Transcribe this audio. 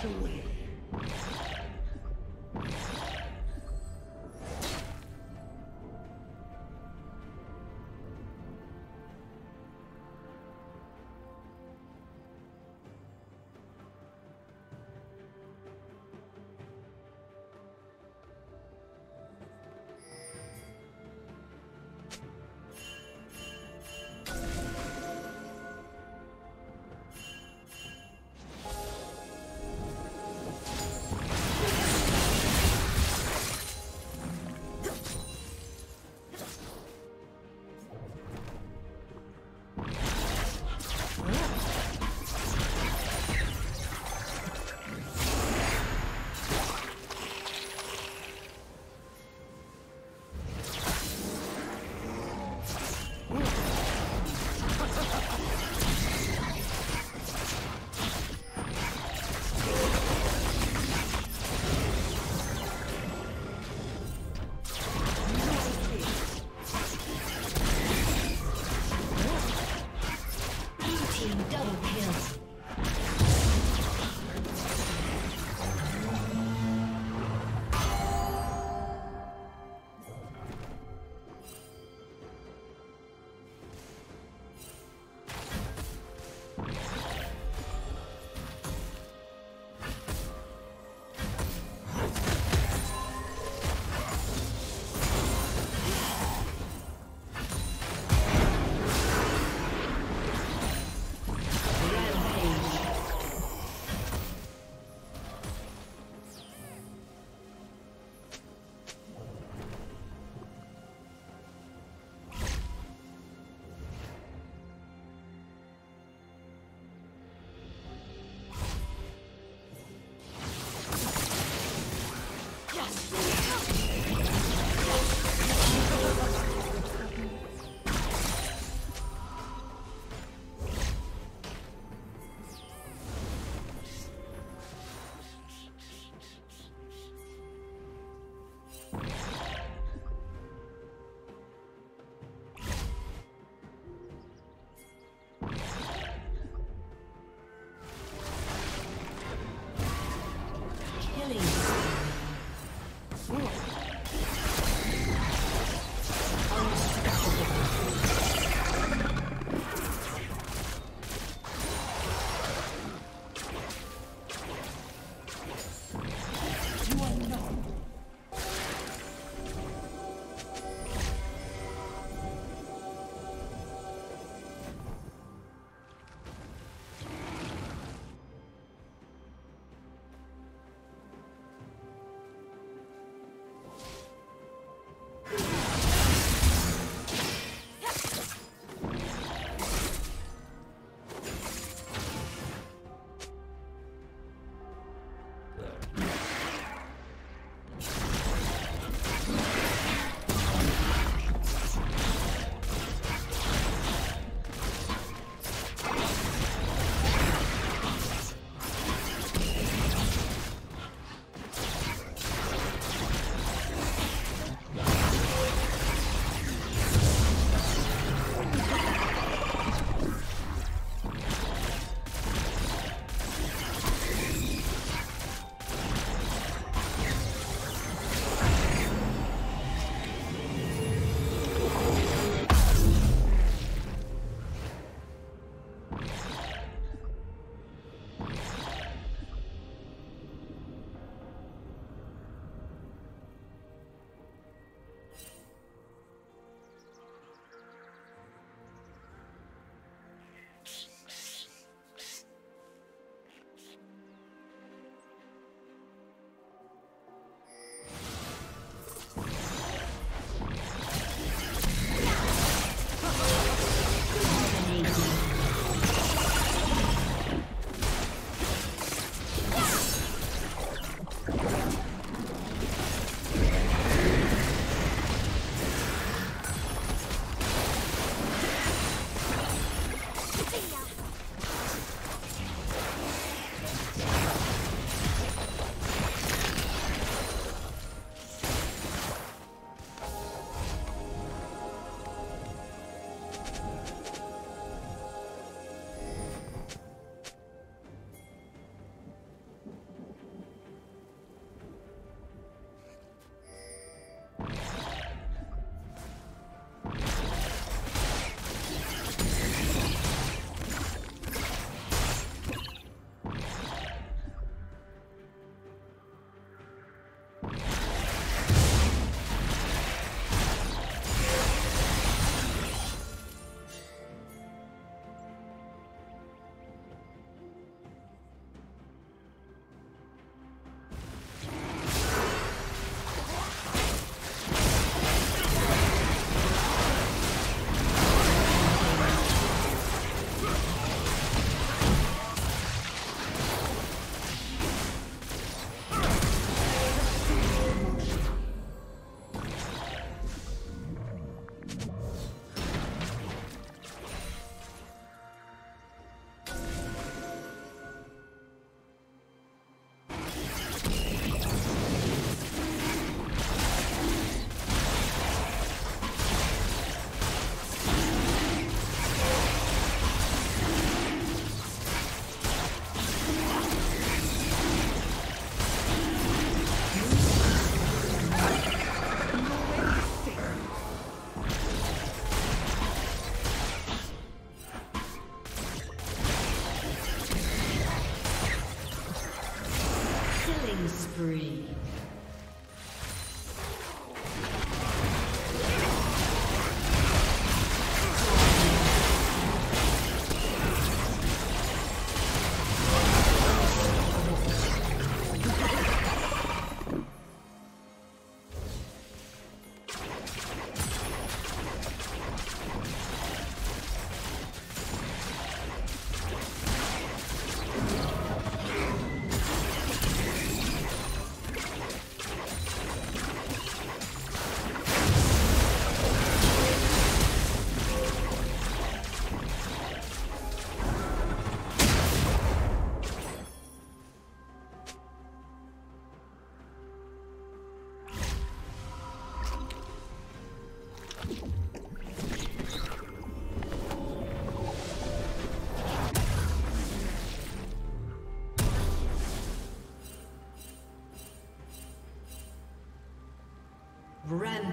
Truly.